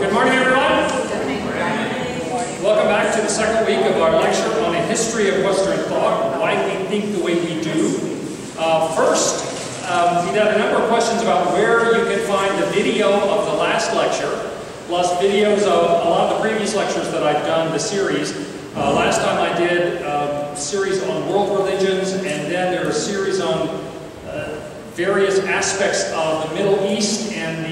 Good morning, everyone. Welcome back to the second week of our lecture on a history of Western thought, why we think the way we do. Uh, first, um, we had a number of questions about where you can find the video of the last lecture, plus videos of a lot of the previous lectures that I've done, the series. Uh, last time I did a series on world religions, and then there are a series on uh, various aspects of the Middle East and the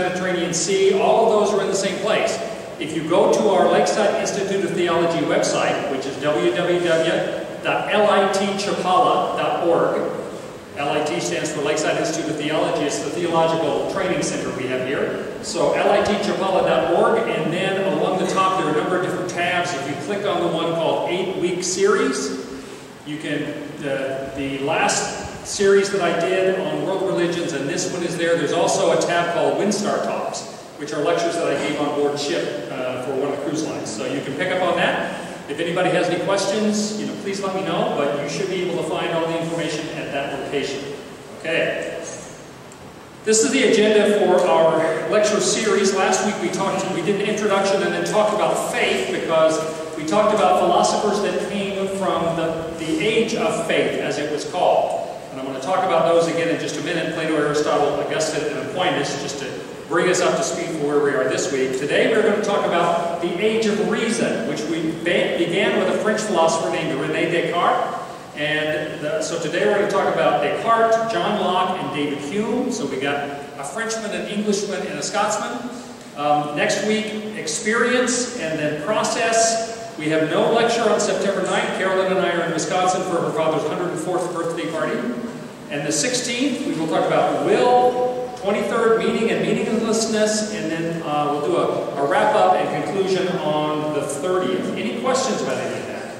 Mediterranean Sea, all of those are in the same place. If you go to our Lakeside Institute of Theology website, which is www.litchapala.org, LIT stands for Lakeside Institute of Theology. It's the theological training center we have here. So litchapala.org, and then along the top there are a number of different tabs. If you click on the one called Eight Week Series, you can, the, the last series that I did on world religions, and this one is there. There's also a tab called Windstar Talks, which are lectures that I gave on board ship uh, for one of the cruise lines. So you can pick up on that. If anybody has any questions, you know, please let me know, but you should be able to find all the information at that location. Okay. This is the agenda for our lecture series. Last week we talked, we did an introduction and then talked about faith because we talked about philosophers that came from the, the age of faith, as it was called. I'm going to talk about those again in just a minute. Plato, Aristotle, Augustine, and Aquinas, just to bring us up to speed for where we are this week. Today we're going to talk about the Age of Reason, which we began with a French philosopher named René Descartes. And the, so today we're going to talk about Descartes, John Locke, and David Hume. So we got a Frenchman, an Englishman, and a Scotsman. Um, next week, experience and then process. We have no lecture on September 9th. Carolyn and I are in Wisconsin for her father's 104th birthday party. And the 16th, we will talk about will, 23rd, meaning and meaninglessness, and then uh, we'll do a, a wrap-up and conclusion on the 30th. Any questions about any of that?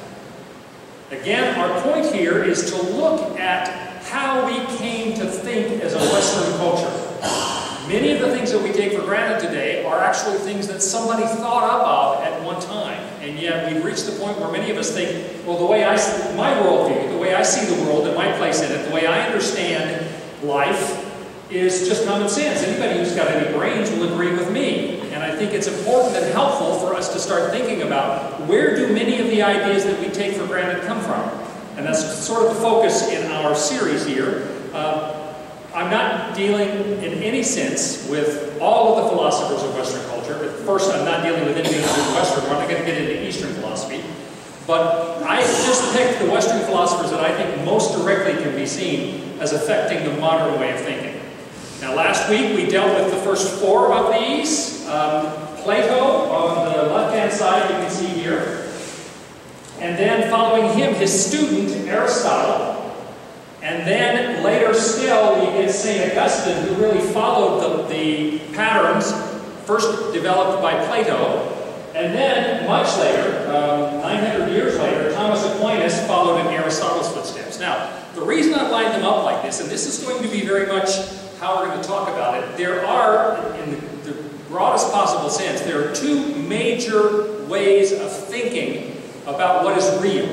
Again, our point here is to look at how we came to think as a Western culture. Many of the things that we take for granted today are actually things that somebody thought up of at one time. And yet we've reached the point where many of us think, well, the way I see my worldview, the way I see the world and my place in it, the way I understand life is just common sense. Anybody who's got any brains will agree with me. And I think it's important and helpful for us to start thinking about where do many of the ideas that we take for granted come from? And that's sort of the focus in our series here. Uh, I'm not dealing in any sense with all of the philosophers of Western culture. First, I'm not dealing with to do with Western. We're not going to get into Eastern philosophy. But I just picked the Western philosophers that I think most directly can be seen as affecting the modern way of thinking. Now, last week we dealt with the first four of these. Um, Plato on the left-hand side, you can see here. And then following him, his student, Aristotle. And then later still, we get St. Augustine, who really followed the, the patterns first developed by Plato. And then, much later, um, 900 years later, Thomas Aquinas followed in Aristotle's footsteps. Now, the reason I lined them up like this, and this is going to be very much how we're going to talk about it, there are, in the, the broadest possible sense, there are two major ways of thinking about what is real.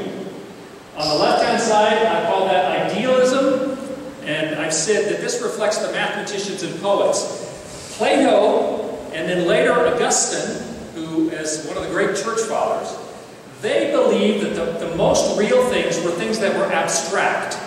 On the left-hand side, I call that idealism, and I've said that this reflects the mathematicians and poets. Plato, and then later Augustine, who as one of the great church fathers, they believed that the, the most real things were things that were abstract.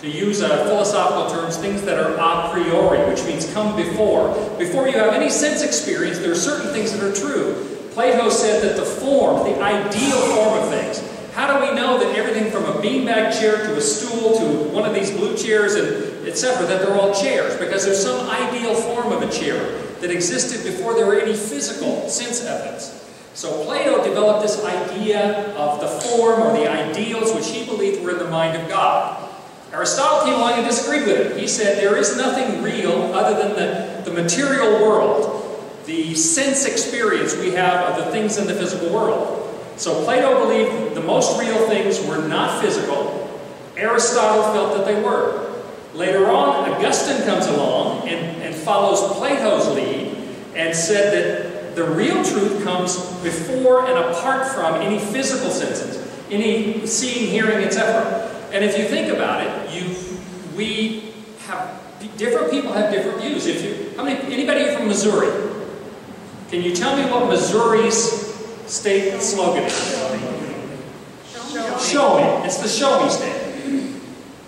To use uh, philosophical terms, things that are a priori, which means come before. Before you have any sense experience, there are certain things that are true. Plato said that the form, the ideal form of things, how do we know that everything from a beanbag chair to a stool to one of these blue chairs and etc., that they're all chairs? Because there's some ideal form of a chair that existed before there were any physical sense evidence. So Plato developed this idea of the form or the ideals which he believed were in the mind of God. Aristotle came along and disagreed with it. He said there is nothing real other than the, the material world, the sense experience we have of the things in the physical world. So Plato believed the most real things were not physical. Aristotle felt that they were. Later on, Augustine comes along and, and follows Plato's lead and said that the real truth comes before and apart from any physical senses, any seeing, hearing, etc. And if you think about it, you, we have different people have different views. If you, how many, anybody from Missouri? Can you tell me what Missouri's state slogan? Show me. It's the show me state.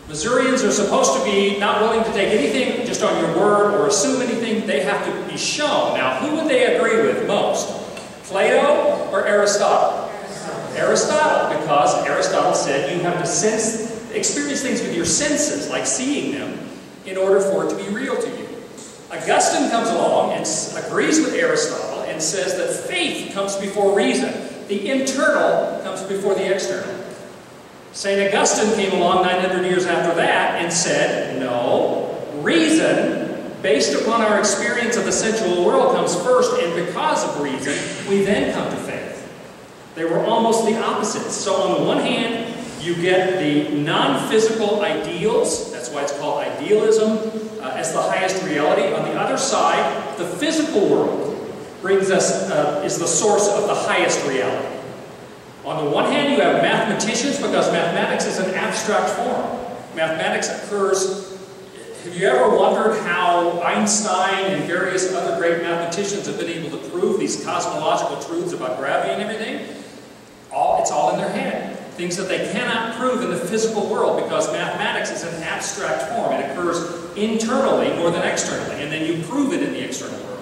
Missourians are supposed to be not willing to take anything just on your word or assume anything. They have to be shown. Now, who would they agree with most? Plato or Aristotle? Aristotle, because Aristotle said you have to sense, experience things with your senses, like seeing them, in order for it to be real to you. Augustine comes along and agrees with Aristotle and says that faith comes before reason. The internal comes before the external. St. Augustine came along 900 years after that and said, no, reason, based upon our experience of the sensual world, comes first, and because of reason, we then come to faith. They were almost the opposites. So on the one hand, you get the non-physical ideals, that's why it's called idealism, uh, as the highest reality. On the other side, the physical world brings us, uh, is the source of the highest reality. On the one hand, you have mathematicians because mathematics is an abstract form. Mathematics occurs. Have you ever wondered how Einstein and various other great mathematicians have been able to prove these cosmological truths about gravity and everything? All, it's all in their head. Things that they cannot prove in the physical world because mathematics is an abstract form. It occurs internally more than externally, and then you prove it in the external world.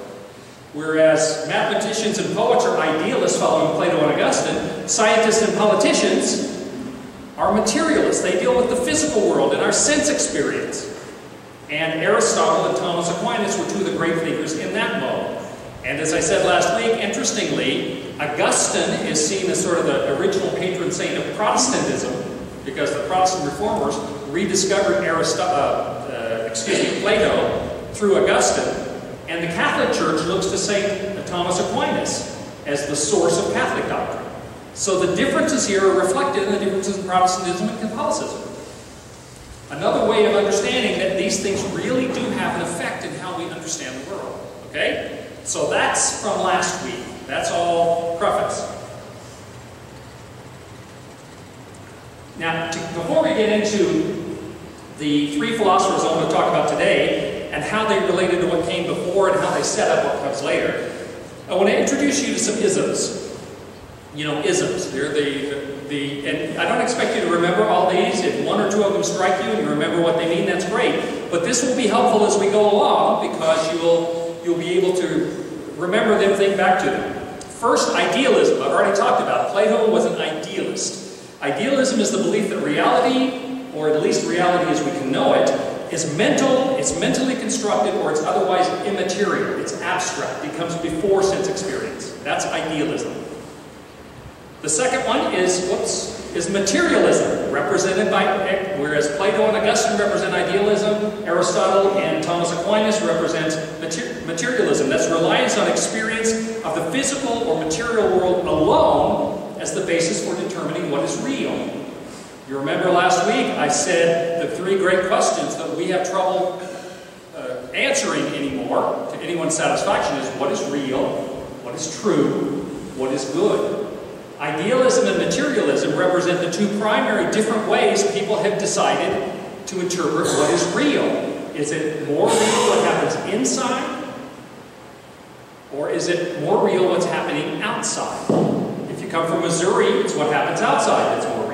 Whereas mathematicians and poets are idealists following Plato and Augustine, scientists and politicians are materialists. They deal with the physical world and our sense experience. And Aristotle and Thomas Aquinas were two of the great thinkers in that mode. And as I said last week, interestingly, Augustine is seen as sort of the original patron saint of Protestantism because the Protestant reformers rediscovered Aristotle, uh, uh, excuse me, Plato through Augustine and the Catholic Church looks to St. Thomas Aquinas as the source of Catholic doctrine. So the differences here are reflected in the differences in Protestantism and Catholicism. Another way of understanding that these things really do have an effect in how we understand the world. Okay? So that's from last week. That's all preface. Now, to, before we get into the three philosophers I'm going to talk about today, and how they related to what came before and how they set up what comes later. I want to introduce you to some isms. You know, isms. They're the, the, and I don't expect you to remember all these. If one or two of them strike you and you remember what they mean, that's great. But this will be helpful as we go along because you will, you'll be able to remember them, think back to them. First, idealism. I've already talked about. Plato was an idealist. Idealism is the belief that reality, or at least reality as we can know it, is mental, it's mentally constructed, or it's otherwise immaterial. It's abstract. It comes before sense experience. That's idealism. The second one is, whoops, is materialism, represented by, whereas Plato and Augustine represent idealism, Aristotle and Thomas Aquinas represent materialism. That's reliance on experience of the physical or material world alone as the basis for determining what is real. You remember last week I said the three great questions that we have trouble uh, answering anymore to anyone's satisfaction is what is real, what is true, what is good. Idealism and materialism represent the two primary different ways people have decided to interpret what is real. Is it more real what happens inside? Or is it more real what's happening outside? If you come from Missouri, it's what happens outside that's more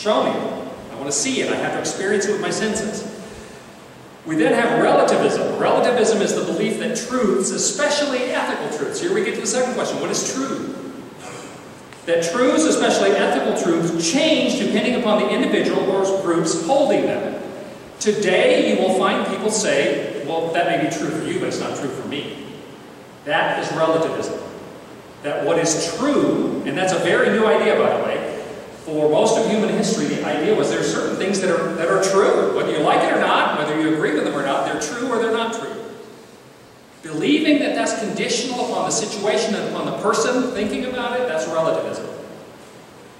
Show me. I want to see it. I have to experience it with my senses. We then have relativism. Relativism is the belief that truths, especially ethical truths, here we get to the second question what is true? That truths, especially ethical truths, change depending upon the individual or groups holding them. Today, you will find people say, well, that may be true for you, but it's not true for me. That is relativism. That what is true, and that's a very new idea, by the way, for most of human history, the idea was there are certain things that are, that are true. Whether you like it or not, whether you agree with them or not, they're true or they're not true. Believing that that's conditional upon the situation and upon the person thinking about it, that's relativism.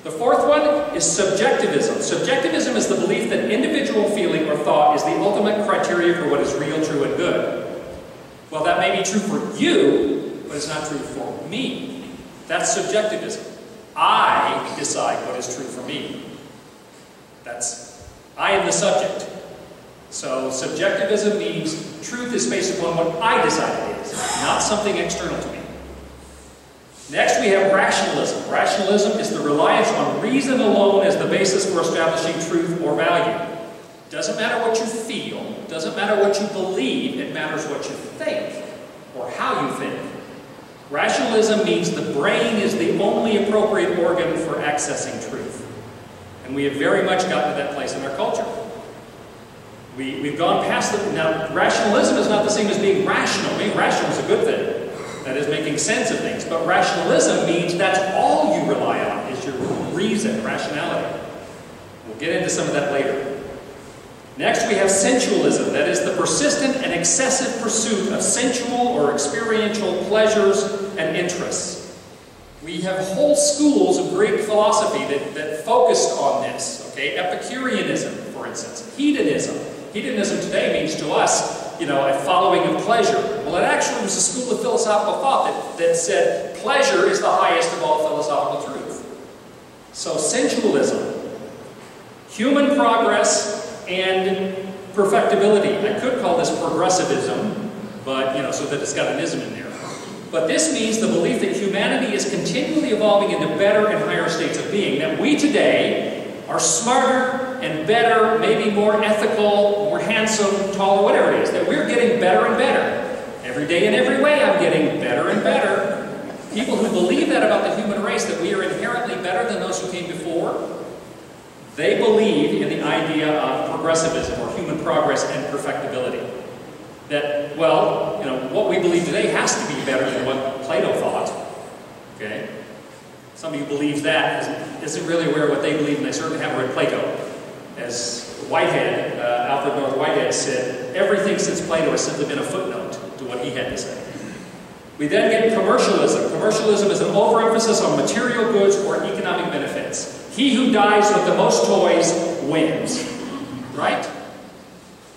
The fourth one is subjectivism. Subjectivism is the belief that individual feeling or thought is the ultimate criteria for what is real, true, and good. Well, that may be true for you, but it's not true for me. That's subjectivism. I decide what is true for me. That's, I am the subject. So subjectivism means truth is based upon what I decide it is, not something external to me. Next, we have rationalism. Rationalism is the reliance on reason alone as the basis for establishing truth or value. Doesn't matter what you feel, doesn't matter what you believe, it matters what you think or how you think. Rationalism means the brain is the only appropriate organ for accessing truth. And we have very much gotten to that place in our culture. We, we've gone past the. Now, rationalism is not the same as being rational. Being rational is a good thing. That is making sense of things. But rationalism means that's all you rely on is your reason, rationality. We'll get into some of that later. Next, we have sensualism. That is the persistent and excessive pursuit of sensual or experiential pleasures and interests. We have whole schools of Greek philosophy that, that focused on this. Okay, Epicureanism, for instance, hedonism. Hedonism today means to us, you know, a following of pleasure. Well, it actually was a school of philosophical thought that, that said pleasure is the highest of all philosophical truth. So, sensualism, human progress, and perfectibility. I could call this progressivism, but, you know, so that it's got an ism in there. But this means the belief that humanity is continually evolving into better and higher states of being. That we today are smarter and better, maybe more ethical, more handsome, taller, whatever it is, that we're getting better and better. Every day in every way, I'm getting better and better. People who believe that about the human race, that we are inherently better than those who came before, they believe in the idea of progressivism or human progress and perfectibility. That, well, you know, what we believe today has to be better than what Plato thought. Okay? Somebody who believes that isn't, isn't really aware of what they believe, and they certainly haven't read Plato as Whitehead, uh, Alfred North Whitehead said, everything since Plato has simply been a footnote to what he had to say. We then get commercialism. Commercialism is an overemphasis on material goods or economic benefits. He who dies with the most toys wins. Right?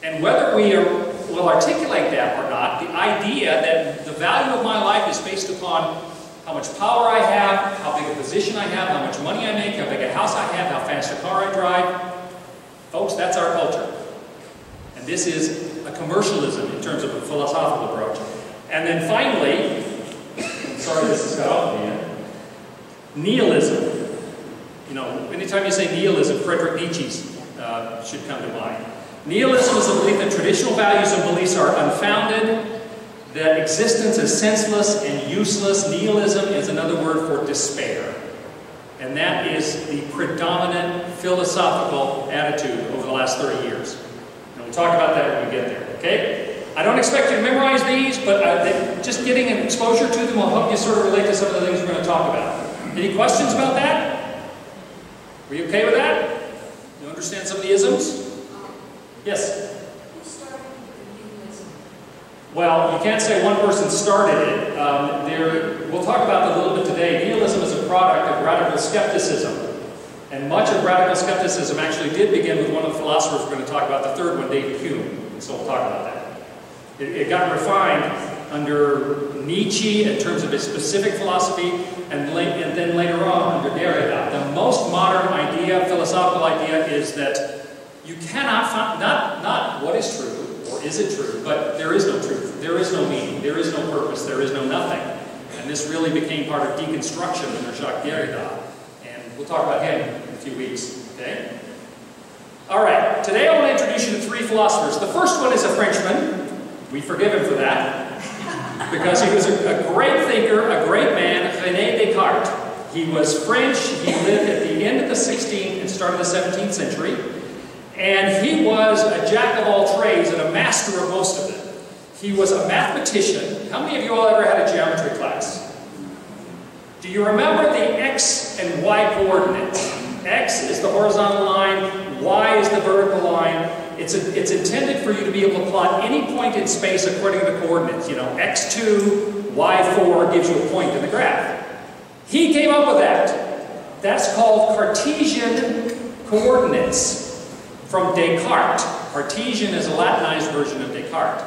And whether we are, will articulate that or not, the idea that the value of my life is based upon how much power I have, how big a position I have, how much money I make, how big a house I have, how fast a car I drive, Folks, that's our culture. And this is a commercialism in terms of a philosophical approach. And then finally, sorry this is cut off again, nihilism. You know, anytime you say nihilism, Friedrich Nietzsche uh, should come to mind. Nihilism is the belief that traditional values and beliefs are unfounded, that existence is senseless and useless. Nihilism is another word for despair. And that is the predominant philosophical attitude over the last 30 years. And we'll talk about that when we get there, okay? I don't expect you to memorize these, but just getting an exposure to them will help you sort of relate to some of the things we're going to talk about. Any questions about that? Were you okay with that? You understand some of the isms? Yes? Well, you can't say one person started it. Um, there, we'll talk about that a little bit today. Nihilism is a product of radical skepticism. And much of radical skepticism actually did begin with one of the philosophers we're going to talk about, the third one, David Hume. So we'll talk about that. It, it got refined under Nietzsche in terms of his specific philosophy, and, late, and then later on under Derrida. The most modern idea, philosophical idea, is that you cannot find, not, not what is true, or is it true? But there is no truth. There is no meaning. There is no purpose. There is no nothing. And this really became part of deconstruction under Jacques Derrida. And we'll talk about him in a few weeks. Okay? All right. Today I want to introduce you to three philosophers. The first one is a Frenchman. We forgive him for that. Because he was a, a great thinker, a great man, René Descartes. He was French. He lived at the end of the 16th and start of the 17th century. And he was a jack of all trades and a master of most of them. He was a mathematician. How many of you all ever had a geometry class? Do you remember the x and y coordinates? x is the horizontal line, y is the vertical line. It's, a, it's intended for you to be able to plot any point in space according to the coordinates. You know, x2, y4 gives you a point in the graph. He came up with that. That's called Cartesian coordinates from Descartes. Cartesian is a Latinized version of Descartes.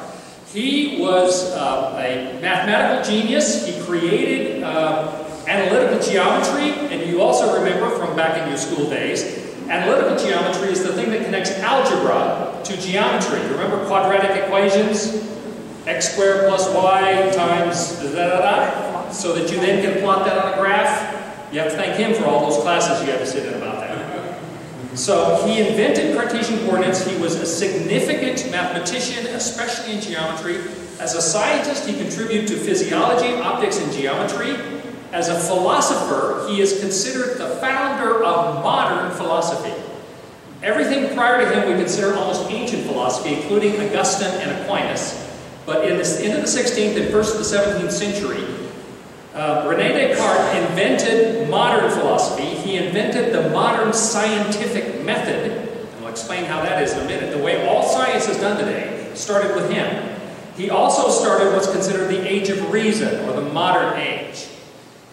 He was uh, a mathematical genius. He created uh, analytical geometry, and you also remember from back in your school days, analytical geometry is the thing that connects algebra to geometry. Remember quadratic equations? x squared plus y times da da da? so that you then can plot that on a graph, you have to thank him for all those classes you had to sit in about that. So he invented Cartesian coordinates. He was a significant mathematician, especially in geometry. As a scientist, he contributed to physiology, optics, and geometry. As a philosopher, he is considered the founder of modern philosophy. Everything prior to him we consider almost ancient philosophy, including Augustine and Aquinas. But in the end of the 16th and first of the 17th century, uh, Rene Descartes invented modern philosophy. He invented the modern scientific method. And I'll explain how that is in a minute. The way all science is done today started with him. He also started what's considered the Age of Reason, or the modern age.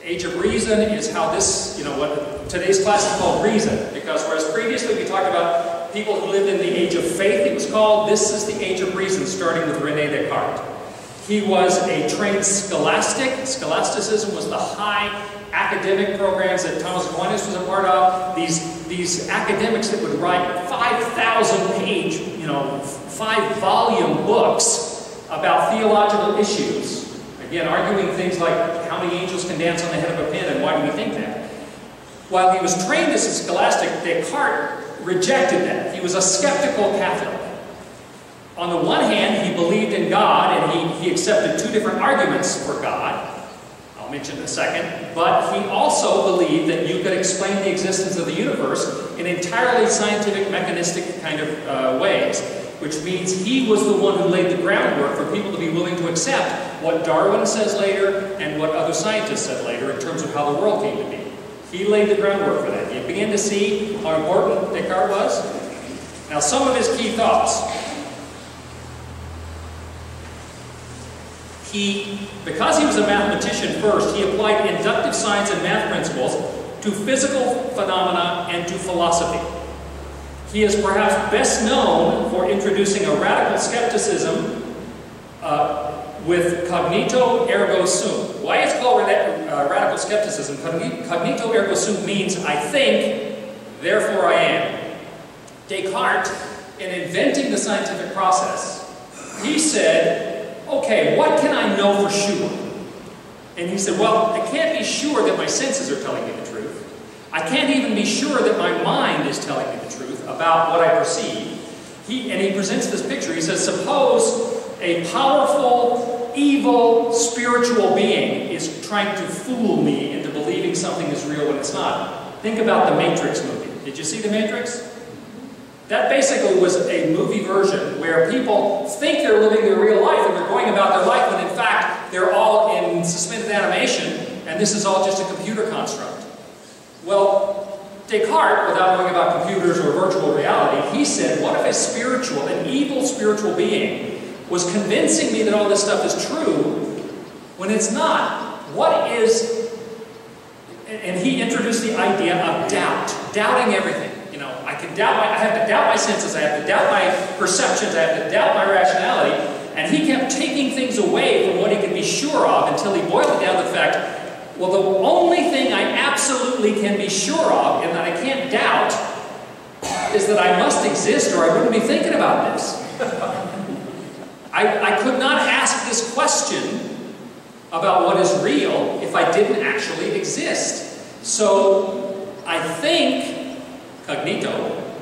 Age of Reason is how this, you know, what today's class is called reason. Because whereas previously we talked about people who lived in the Age of Faith, it was called, this is the Age of Reason, starting with Rene Descartes. He was a trained scholastic. Scholasticism was the high academic programs that Thomas Aquinas was a part of. These, these academics that would write 5,000 page, you know, five volume books about theological issues. Again, arguing things like how many angels can dance on the head of a pin and why do we think that? While he was trained as a scholastic, Descartes rejected that. He was a skeptical Catholic. On the one hand, he believed in God and he, he accepted two different arguments for God. I'll mention in a second. But he also believed that you could explain the existence of the universe in entirely scientific, mechanistic kind of uh, ways. Which means he was the one who laid the groundwork for people to be willing to accept what Darwin says later and what other scientists said later in terms of how the world came to be. He laid the groundwork for that. You begin to see how important Descartes was. Now, some of his key thoughts. He, because he was a mathematician first, he applied inductive science and math principles to physical phenomena and to philosophy. He is perhaps best known for introducing a radical skepticism uh, with cognito ergo sum. Why it's called uh, radical skepticism? Cognito ergo sum means I think, therefore I am. Descartes, in inventing the scientific process, he said, okay, what can I know for sure? And he said, well, I can't be sure that my senses are telling me the truth. I can't even be sure that my mind is telling me the truth about what I perceive. He, and he presents this picture. He says, suppose a powerful, evil, spiritual being is trying to fool me into believing something is real when it's not. Think about the Matrix movie. Did you see the Matrix? That basically was a movie version where people think they're living their real life and they're going about their life when in fact they're all in suspended animation and this is all just a computer construct. Well, Descartes, without knowing about computers or virtual reality, he said, what if a spiritual, an evil spiritual being was convincing me that all this stuff is true when it's not? What is, and he introduced the idea of doubt, doubting everything. You know, I can doubt my, I have to doubt my senses, I have to doubt my perceptions, I have to doubt my rationality. And he kept taking things away from what he could be sure of until he boiled it down to the fact, well, the only thing I absolutely can be sure of and that I can't doubt is that I must exist or I wouldn't be thinking about this. I, I could not ask this question about what is real if I didn't actually exist. So I think cognito,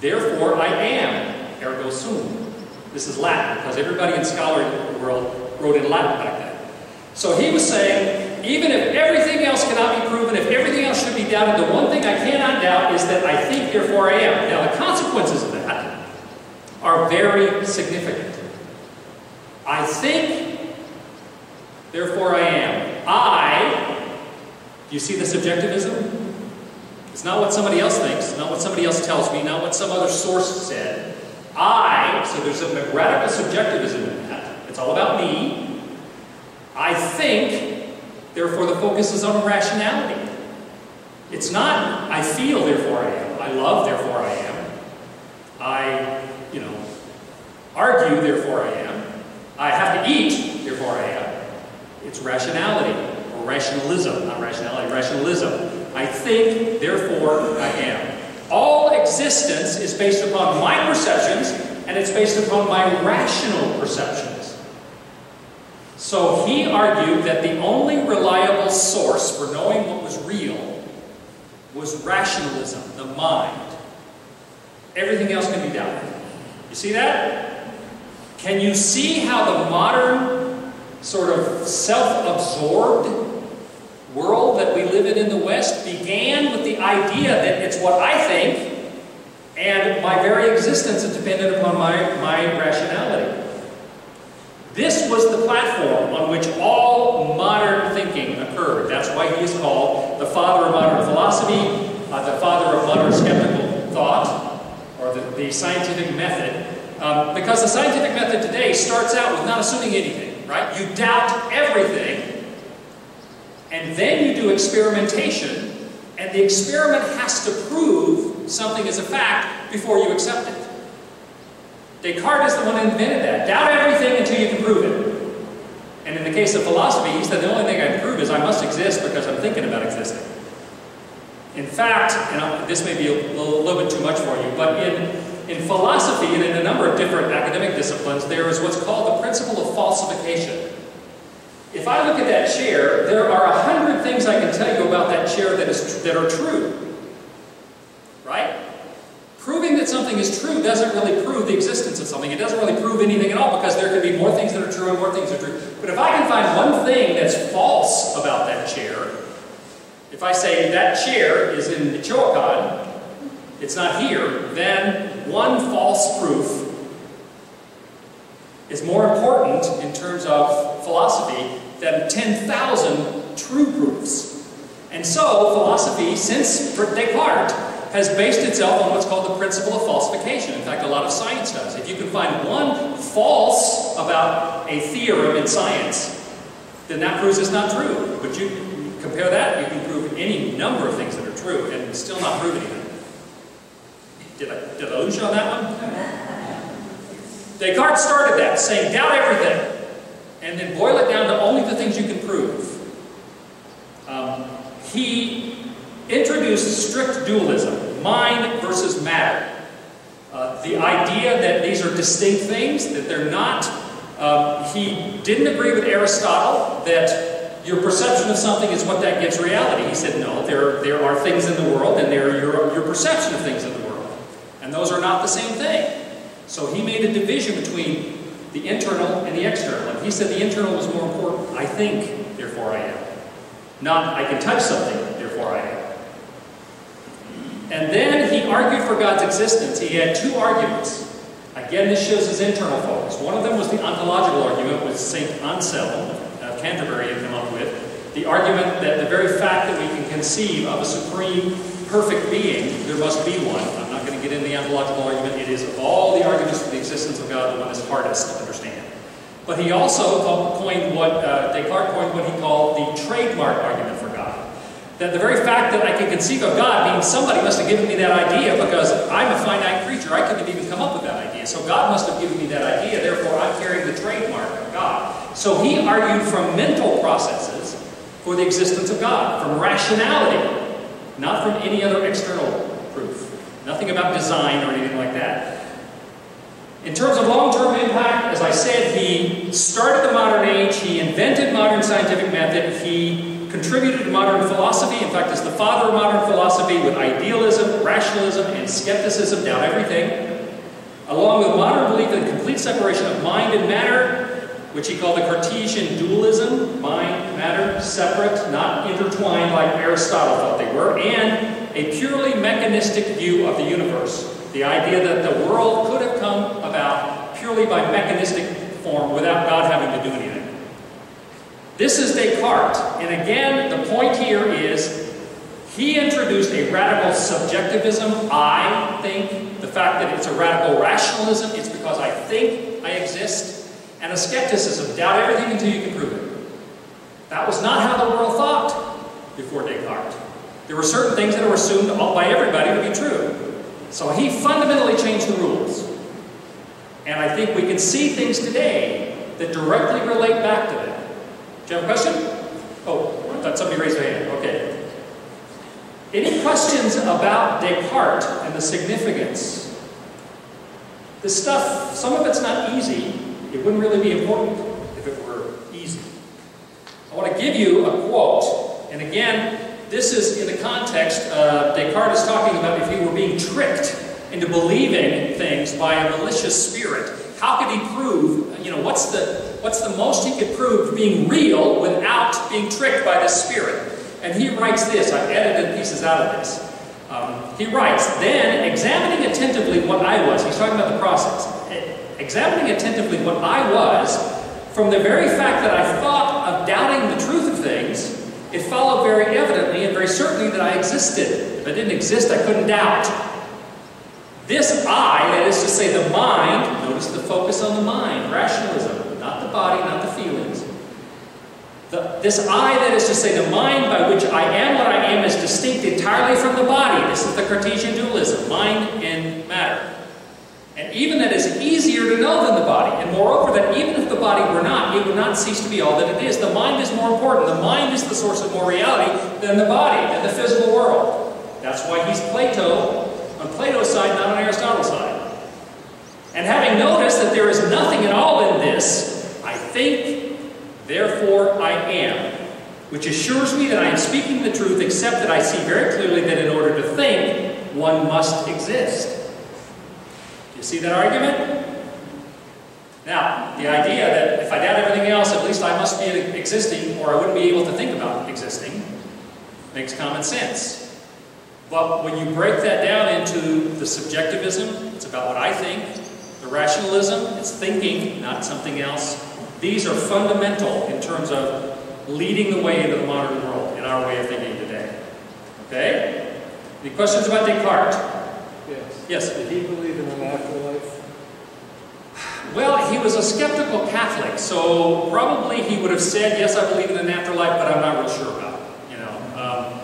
therefore I am, ergo sum. This is Latin, because everybody in scholarly world wrote in Latin back then. So he was saying, even if everything else cannot be proven, if everything else should be doubted, the one thing I cannot doubt is that I think, therefore I am. Now the consequences of that are very significant. I think, therefore I am. I, do you see the subjectivism? It's not what somebody else thinks, not what somebody else tells me, not what some other source said. I, so there's a radical subjectivism in that. It's all about me. I think, therefore the focus is on rationality. It's not, I feel, therefore I am. I love, therefore I am. I, you know, argue, therefore I am. I have to eat, therefore I am. It's rationality, or rationalism, not rationality, rationalism. I think, therefore I am. All existence is based upon my perceptions, and it's based upon my rational perceptions. So he argued that the only reliable source for knowing what was real was rationalism, the mind. Everything else can be doubted. You see that? Can you see how the modern, sort of self-absorbed world that we live in in the West began with the idea that it's what I think, and my very existence is dependent upon my, my rationality. This was the platform on which all modern thinking occurred. That's why he is called the father of modern philosophy, uh, the father of modern skeptical thought, or the, the scientific method. Um, because the scientific method today starts out with not assuming anything, right? You doubt everything, and then you do experimentation, and the experiment has to prove something is a fact before you accept it. Descartes is the one who invented that. Doubt everything until you can prove it. And in the case of philosophy, he said the only thing I can prove is I must exist because I'm thinking about existing. In fact, and this may be a little, little bit too much for you, but in, in philosophy and in a number of different academic disciplines, there is what's called the principle of falsification. If I look at that chair, there are a hundred things I can tell you about that chair that, is, that are true. Right? Proving that something is true doesn't really prove the existence of something. It doesn't really prove anything at all because there could be more things that are true and more things are true. But if I can find one thing that's false about that chair, if I say that chair is in Michoacan, it's not here, then one false proof is more important in terms of philosophy than 10,000 true proofs. And so, philosophy, since Descartes, has based itself on what's called the principle of falsification. In fact, a lot of science does. If you can find one false about a theorem in science, then that proves it's not true. But you compare that, you can prove any number of things that are true and still not prove anything. Did I, did I lose you on that one? Descartes started that, saying doubt everything, and then boil it down to only the things you can prove. Um, he introduced strict dualism, mind versus matter. Uh, the idea that these are distinct things, that they're not. Um, he didn't agree with Aristotle that your perception of something is what that gives reality. He said, no, there, there are things in the world and there are your, your perception of things in the world. And those are not the same thing. So he made a division between the internal and the external. And he said the internal was more important. I think, therefore I am. Not I can touch something, therefore I am. And then he argued for God's existence. He had two arguments. Again, this shows his internal focus. One of them was the ontological argument, which St. Anselm of Canterbury had come up with. The argument that the very fact that we can conceive of a supreme, perfect being, there must be one. I'm not going to get into the ontological argument. It is of all the arguments for the existence of God, the one that's hardest to understand. But he also coined what uh, Descartes coined what he called the trademark argument. That the very fact that I can conceive of God means somebody must have given me that idea because I'm a finite creature. I couldn't have even come up with that idea. So God must have given me that idea. Therefore, I'm carrying the trademark of God. So he argued from mental processes for the existence of God, from rationality, not from any other external proof. Nothing about design or anything like that. In terms of long-term impact, as I said, he started the modern age, he invented modern scientific method, he contributed to modern philosophy. In fact, is the father of modern philosophy with idealism, rationalism, and skepticism, doubt everything. Along with modern belief in complete separation of mind and matter, which he called the Cartesian dualism, mind, matter, separate, not intertwined like Aristotle thought they were, and a purely mechanistic view of the universe. The idea that the world could have come about purely by mechanistic form without God having to do anything. This is Descartes, and again, the point here is he introduced a radical subjectivism, I think, the fact that it's a radical rationalism, it's because I think I exist, and a skepticism, doubt everything until you can prove it. That was not how the world thought before Descartes. There were certain things that were assumed by everybody to be true. So he fundamentally changed the rules. And I think we can see things today that directly relate back to that. Do you have a question? Oh, I thought somebody raised their hand. Okay. Any questions about Descartes and the significance? This stuff, some of it's not easy. It wouldn't really be important if it were easy. I want to give you a quote. And again, this is in the context, uh, Descartes is talking about if he were being tricked into believing things by a malicious spirit. How could he prove, you know, what's the, what's the most he could prove being real without being tricked by the spirit? And he writes this, I've edited pieces out of this. Um, he writes, then examining attentively what I was, he's talking about the process, examining attentively what I was, from the very fact that I thought of doubting the truth of things, it followed very evidently and very certainly that I existed. If I didn't exist, I couldn't doubt. This I, that is to say the mind, notice the focus on the mind, rationalism, the body, not the feelings. The, this I, that is to say the mind by which I am what I am, is distinct entirely from the body. This is the Cartesian dualism, mind and matter. And even that is easier to know than the body. And moreover, that even if the body were not, it would not cease to be all that it is. The mind is more important. The mind is the source of more reality than the body, than the physical world. That's why he's Plato, on Plato's side, not on Aristotle's side. And having noticed that there is nothing at all in this, think, therefore I am. Which assures me that I am speaking the truth, except that I see very clearly that in order to think, one must exist. Do You see that argument? Now, the idea that if I doubt everything else, at least I must be existing or I wouldn't be able to think about existing, makes common sense. But when you break that down into the subjectivism, it's about what I think, the rationalism, it's thinking, not something else. These are fundamental in terms of leading the way into the modern world, in our way of thinking today. Okay? Any questions about Descartes? Yes. Yes? Did he believe in an afterlife? Well, he was a skeptical Catholic, so probably he would have said, yes, I believe in an afterlife, but I'm not real sure about it. You know, um,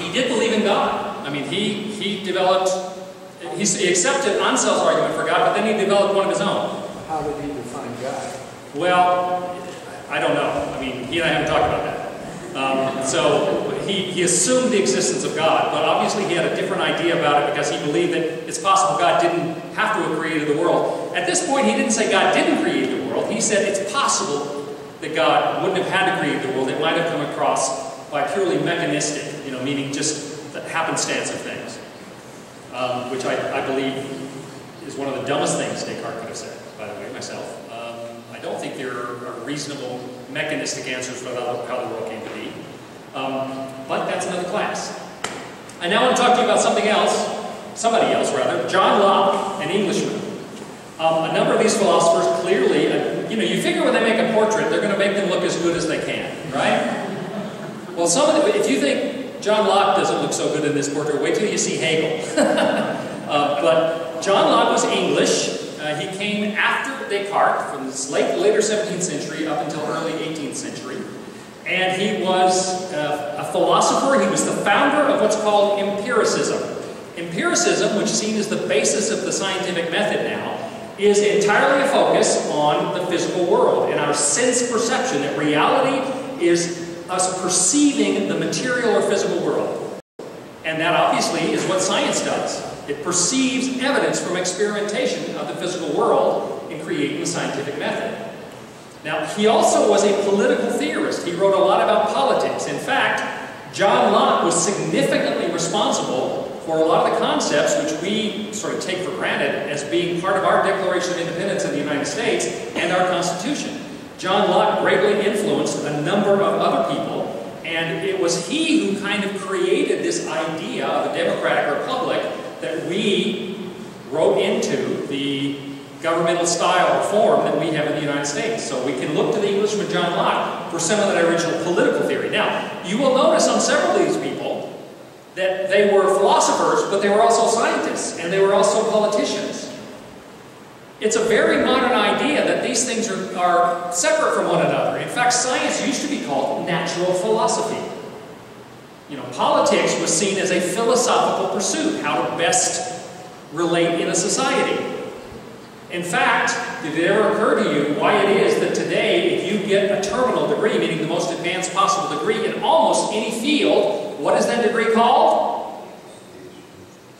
he did believe in God. I mean, he, he developed, he, he accepted Anselm's argument for God, but then he developed one of his own. How did he define God? Well, I don't know. I mean, he and I haven't talked about that. Um, so he, he assumed the existence of God, but obviously he had a different idea about it because he believed that it's possible God didn't have to have created the world. At this point, he didn't say God didn't create the world. He said it's possible that God wouldn't have had to create the world. It might have come across by purely mechanistic, you know, meaning just the happenstance of things, um, which I, I believe is one of the dumbest things Descartes could have said, by the way, myself. Um, I don't think there are reasonable mechanistic answers for how, how the world came to be. Um, but that's another class. I now want to talk to you about something else, somebody else rather, John Locke, an Englishman. Um, a number of these philosophers clearly, uh, you know, you figure when they make a portrait, they're going to make them look as good as they can, right? Well, some of the, if you think John Locke doesn't look so good in this portrait, wait till you see Hegel. uh, but John Locke was English. Uh, he came after Descartes from the late, later 17th century up until early 18th century. And he was uh, a philosopher. He was the founder of what's called empiricism. Empiricism, which is seen as the basis of the scientific method now, is entirely a focus on the physical world and our sense perception that reality is us perceiving the material or physical world. And that obviously is what science does. It perceives evidence from experimentation of the physical world in creating the scientific method. Now, he also was a political theorist. He wrote a lot about politics. In fact, John Locke was significantly responsible for a lot of the concepts which we sort of take for granted as being part of our Declaration of Independence of the United States and our Constitution. John Locke greatly influenced a number of other people, and it was he who kind of created this idea of a democratic republic that we wrote into the governmental style form that we have in the United States. So we can look to the Englishman John Locke for some of that original political theory. Now, you will notice on several of these people that they were philosophers, but they were also scientists, and they were also politicians. It's a very modern idea that these things are, are separate from one another. In fact, science used to be called natural philosophy. You know, politics was seen as a philosophical pursuit, how to best relate in a society. In fact, did it ever occur to you why it is that today, if you get a terminal degree, meaning the most advanced possible degree in almost any field, what is that degree called?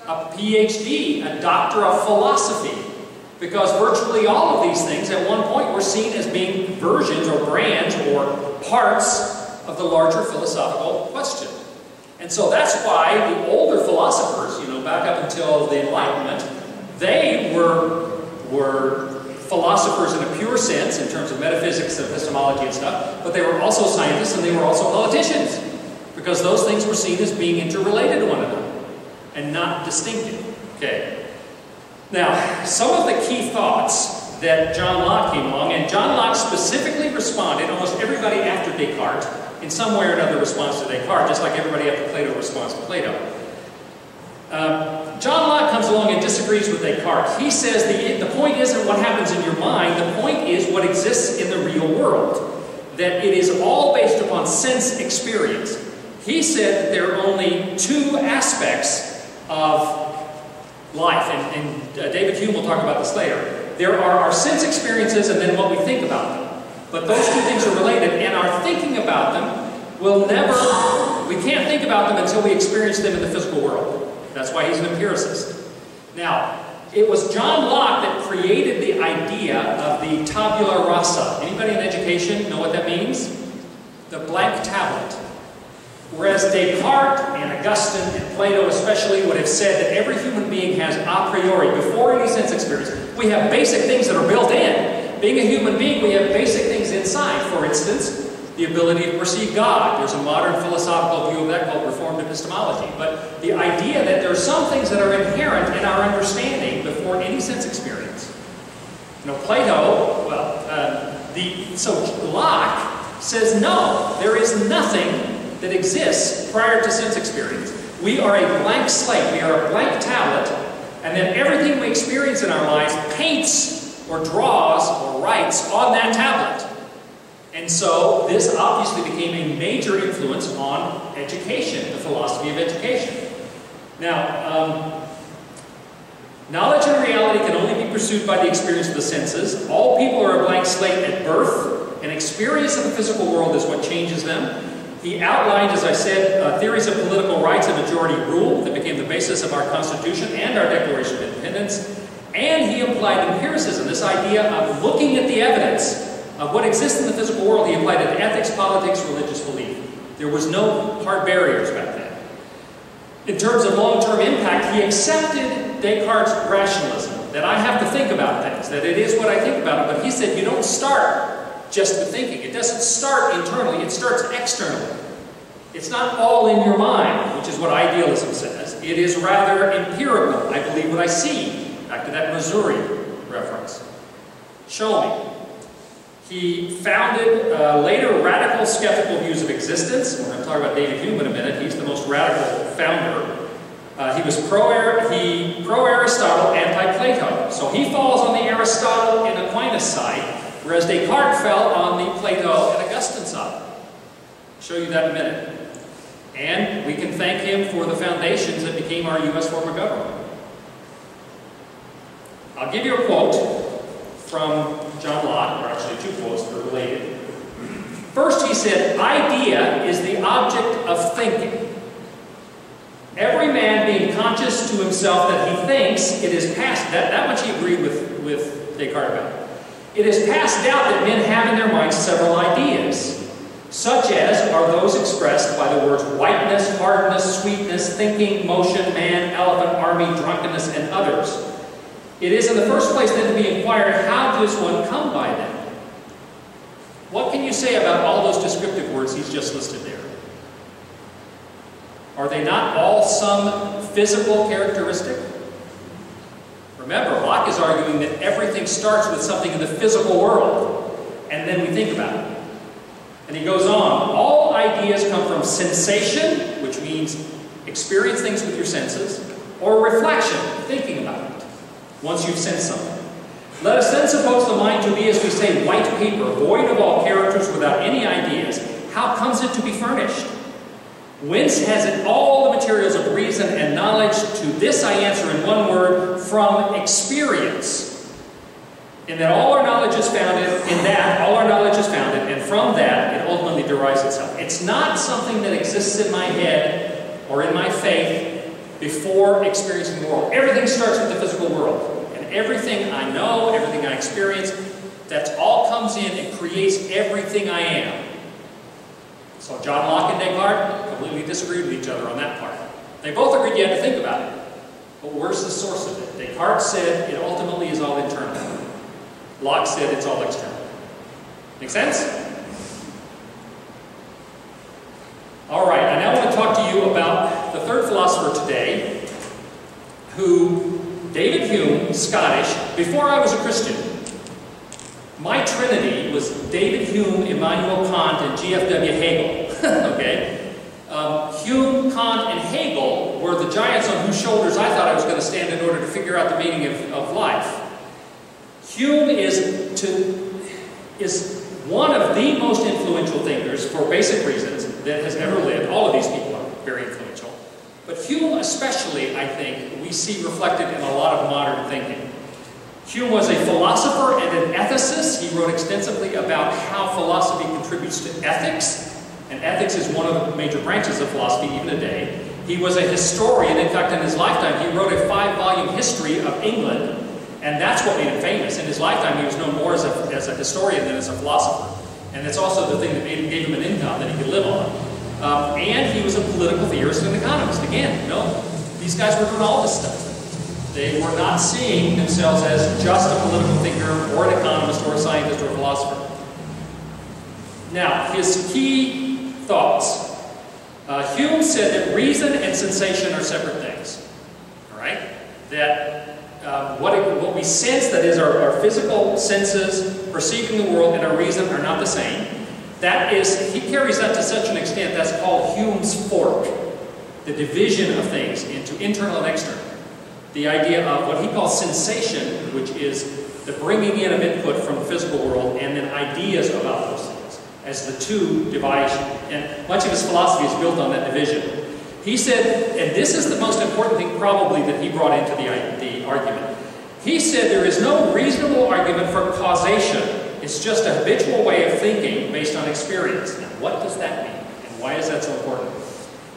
A PhD, a doctor of philosophy. Because virtually all of these things at one point were seen as being versions or brands or parts of the larger philosophical question. And so that's why the older philosophers, you know, back up until the Enlightenment, they were, were philosophers in a pure sense in terms of metaphysics and epistemology and stuff, but they were also scientists and they were also politicians because those things were seen as being interrelated to one another and not distinctive. Okay. Now, some of the key thoughts that John Locke came along, and John Locke specifically responded, almost everybody after Descartes, in some way or another responds to Descartes, just like everybody after Plato responds to Plato. Um, John Locke comes along and disagrees with Descartes. He says the, the point isn't what happens in your mind, the point is what exists in the real world. That it is all based upon sense experience. He said that there are only two aspects of life, and, and uh, David Hume will talk about this later. There are our sense experiences and then what we think about them. But those two things are related, and our thinking about them will never, we can't think about them until we experience them in the physical world. That's why he's an empiricist. Now, it was John Locke that created the idea of the tabula rasa. Anybody in education know what that means? The blank tablet. Whereas Descartes and Augustine and Plato especially would have said that every human being has a priori, before any sense experience, we have basic things that are built in. Being a human being, we have basic things inside. For instance, the ability to perceive God. There's a modern philosophical view of that called Reformed epistemology. But the idea that there are some things that are inherent in our understanding before any sense experience. You know, Plato, well, uh, the, so Locke says no, there is nothing that exists prior to sense experience. We are a blank slate, we are a blank tablet, and then everything we experience in our lives paints or draws or writes on that tablet. And so this obviously became a major influence on education, the philosophy of education. Now, um, knowledge and reality can only be pursued by the experience of the senses. All people are a blank slate at birth, and experience of the physical world is what changes them. He outlined, as I said, uh, theories of political rights and majority rule that became the basis of our Constitution and our Declaration of Independence. And he applied empiricism, this idea of looking at the evidence of what exists in the physical world. He applied it to ethics, politics, religious belief. There was no hard barriers back then. In terms of long-term impact, he accepted Descartes' rationalism, that I have to think about things, that it is what I think about it. But he said you don't start just with thinking. It doesn't start internally, it starts externally. It's not all in your mind, which is what idealism says. It is rather empirical. I believe what I see. Back to that Missouri reference. Show me. He founded uh, later radical skeptical views of existence. We're going to talk about David Hume in a minute. He's the most radical founder. Uh, he was pro, he, pro Aristotle, anti Plato. So he falls on the Aristotle and Aquinas side whereas Descartes fell on the Plato and Augustine side. I'll show you that in a minute. And we can thank him for the foundations that became our U.S. form of government. I'll give you a quote from John Locke, or actually two quotes that are related. First, he said, idea is the object of thinking. Every man being conscious to himself that he thinks, it is past, that, that much he agreed with, with Descartes about. It is past doubt that men have in their minds several ideas, such as are those expressed by the words whiteness, hardness, sweetness, thinking, motion, man, elephant, army, drunkenness, and others. It is in the first place then to be inquired, how does one come by them? What can you say about all those descriptive words he's just listed there? Are they not all some physical characteristic? Remember, Locke is arguing that everything starts with something in the physical world, and then we think about it. And he goes on, all ideas come from sensation, which means experience things with your senses, or reflection, thinking about it, once you've sensed something. Let us then suppose the mind to be, as we say, white paper, void of all characters, without any ideas. How comes it to be furnished? Whence has it all the materials of reason and knowledge? To this I answer in one word, from experience. In that all our knowledge is founded, in that all our knowledge is founded, and from that it ultimately derives itself. It's not something that exists in my head or in my faith before experiencing the world. Everything starts with the physical world. And Everything I know, everything I experience, that's all comes in and creates everything I am. So John Locke and Descartes completely disagreed with each other on that part. They both agreed you had to think about it. But where's the source of it? Descartes said it ultimately is all internal. Locke said it's all external. Make sense? All right, I now want to talk to you about the third philosopher today, who, David Hume, Scottish, before I was a Christian. My trinity was David Hume, Immanuel Kant, and G.F.W. Hegel. okay? Um, Hume, Kant, and Hegel were the giants on whose shoulders I thought I was going to stand in order to figure out the meaning of, of life. Hume is, to, is one of the most influential thinkers, for basic reasons, that has ever lived. All of these people are very influential. But Hume especially, I think, we see reflected in a lot of modern thinking. Hume was a philosopher and an ethicist. He wrote extensively about how philosophy contributes to ethics, and ethics is one of the major branches of philosophy even today. He was a historian. In fact, in his lifetime, he wrote a five-volume history of England, and that's what made him famous. In his lifetime, he was known more as a, as a historian than as a philosopher. And it's also the thing that made, gave him an income that he could live on. Um, and he was a political theorist and economist. Again, you know, these guys were doing all this stuff. They were not seeing themselves as just a political thinker or an economist or a scientist or a philosopher. Now, his key thoughts. Uh, Hume said that reason and sensation are separate things. All right? That uh, what, it, what we sense, that is, our, our physical senses perceiving the world and our reason are not the same. That is, he carries that to such an extent, that's called Hume's fork, the division of things into internal and external. The idea of what he calls sensation, which is the bringing in of input from the physical world, and then ideas about those things, as the two divide. And much of his philosophy is built on that division. He said, and this is the most important thing probably that he brought into the, the argument. He said there is no reasonable argument for causation. It's just a habitual way of thinking based on experience. Now, what does that mean? And why is that so important?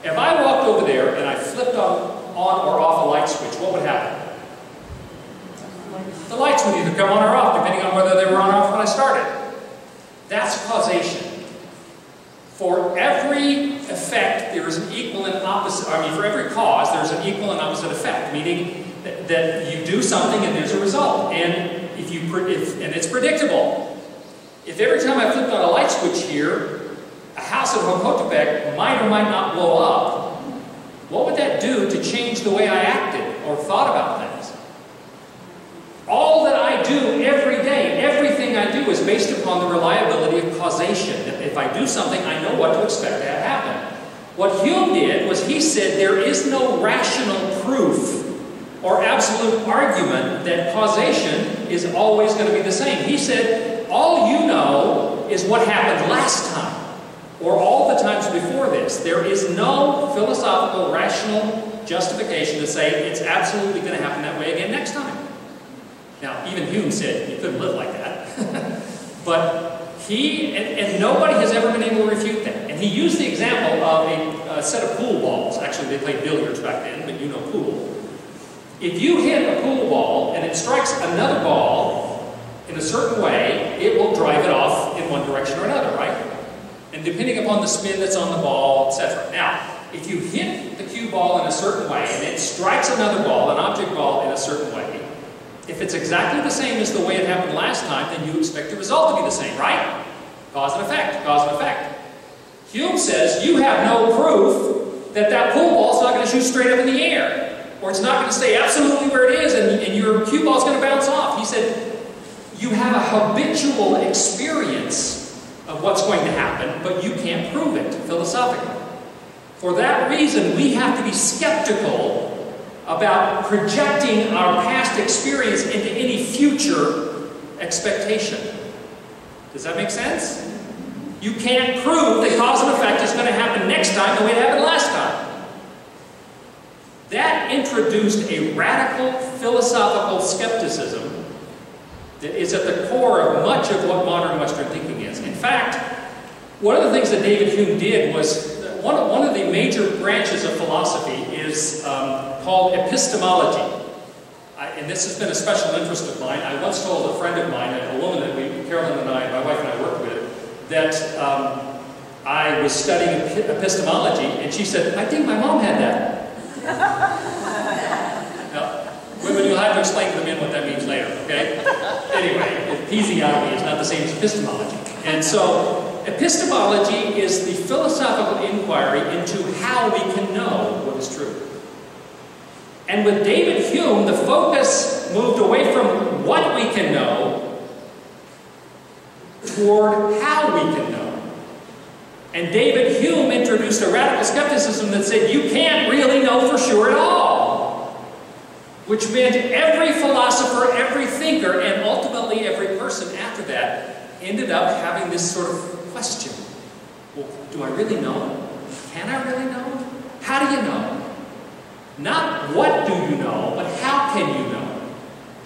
If I walked over there and I flipped on, on or off a light switch, what would happen? The lights would either come on or off, depending on whether they were on or off when I started. That's causation. For every effect, there is an equal and opposite, I mean, for every cause, there's an equal and opposite effect, meaning that, that you do something and there's a result. And if you, if, and it's predictable. If every time I flipped on a light switch here, a house at Jocotepec might or might not blow up, what would that do to change the way I acted or thought about things? All that I do every day, everything I do is based upon the reliability of causation. If I do something, I know what to expect to happen. What Hume did was he said there is no rational proof or absolute argument that causation is always going to be the same. He said, all you know is what happened last time or all the times before this. There is no philosophical, rational justification to say it's absolutely going to happen that way again next time. Now, even Hume said you couldn't live like that. but he, and, and, nobody has ever been able to refute that. And he used the example of a, a set of pool balls. Actually, they played billiards back then, but you know pool. If you hit a pool ball and it strikes another ball in a certain way, it will drive it off in one direction or another, right? And depending upon the spin that's on the ball, etc. Now, if you hit the cue ball in a certain way and it strikes another ball, an object ball, in a certain way, if it's exactly the same as the way it happened last time, then you expect the result to be the same, right? Cause and effect, cause and effect. Hume says you have no proof that that pool ball is not going to shoot straight up in the air, or it's not going to stay absolutely where it is and, and your cue ball is going to bounce off. He said you have a habitual experience of what's going to happen, but you can't prove it philosophically. For that reason, we have to be skeptical about projecting our past experience into any future expectation. Does that make sense? You can't prove that cause and effect is going to happen next time the way it happened last time. That introduced a radical philosophical skepticism is at the core of much of what modern Western thinking is. In fact, one of the things that David Hume did was one of, one of the major branches of philosophy is um, called epistemology. I, and this has been a special interest of mine. I once told a friend of mine, a woman that we, Carolyn and I, my wife and I worked with, that um, I was studying epistemology, and she said, I think my mom had that. women, you'll have to explain to the men what that means later, okay? Anyway, epistemology is not the same as episiotomy. And so, epistemology is the philosophical inquiry into how we can know what is true. And with David Hume, the focus moved away from what we can know toward how we can know. And David Hume introduced a radical skepticism that said you can't really know for sure at all. Which meant every philosopher, every thinker, and ultimately every person after that ended up having this sort of question. Well, do I really know? Can I really know? How do you know? Not what do you know, but how can you know?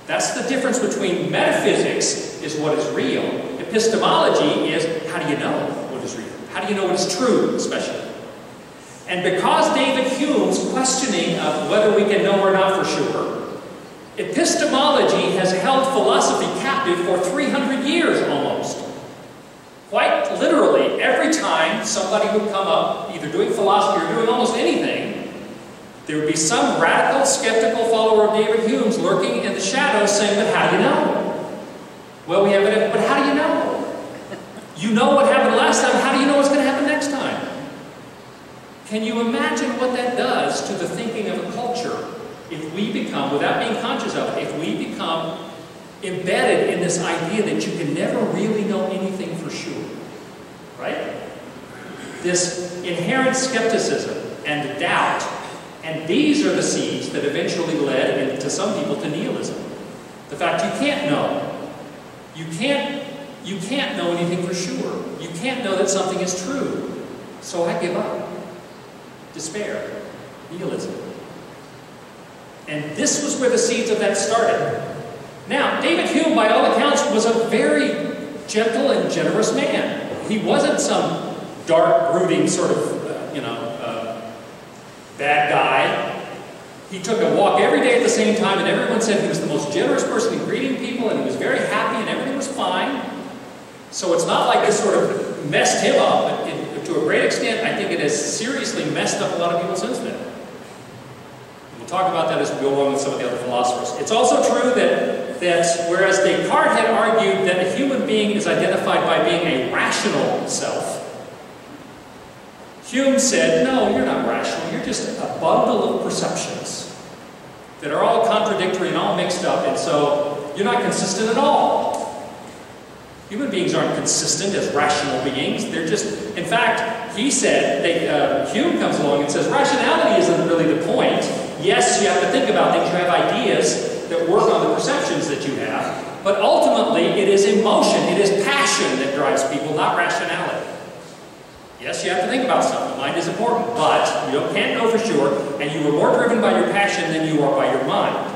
That's the difference between metaphysics is what is real. Epistemology is how do you know what is real? How do you know what is true, especially? And because David Hume's questioning of whether we can know or not for sure, epistemology has held philosophy captive for 300 years almost. Quite literally, every time somebody would come up, either doing philosophy or doing almost anything, there would be some radical, skeptical follower of David Hume's lurking in the shadows saying, but how do you know? Well, we have it, but how do you know? You know what happened last time, how do you know what's going to happen next time? Can you imagine what that does to the thinking of a culture if we become, without being conscious of it, if we become embedded in this idea that you can never really know anything for sure? Right? This inherent skepticism and doubt, and these are the seeds that eventually led, to some people, to nihilism. The fact you can't know. You can't, you can't know anything for sure. You can't know that something is true. So I give up. Despair. Nihilism. And this was where the seeds of that started. Now, David Hume, by all accounts, was a very gentle and generous man. He wasn't some dark, brooding sort of, uh, you know, uh, bad guy. He took a walk every day at the same time, and everyone said he was the most generous person in greeting people, and he was very happy, and everything was fine. So it's not like this sort of messed him up. It, to a great extent, I think it has seriously messed up a lot of people since then. We'll talk about that as we go along with some of the other philosophers. It's also true that, that whereas Descartes had argued that a human being is identified by being a rational self, Hume said, no, you're not rational. You're just a bundle of perceptions that are all contradictory and all mixed up, and so you're not consistent at all. Human beings aren't consistent as rational beings. They're just, in fact, he said, they, uh, Hume comes along and says, rationality isn't really the point. Yes, you have to think about things, you have ideas that work on the perceptions that you have, but ultimately it is emotion, it is passion that drives people, not rationality. Yes, you have to think about something. The mind is important, but you can't know for sure, and you are more driven by your passion than you are by your mind.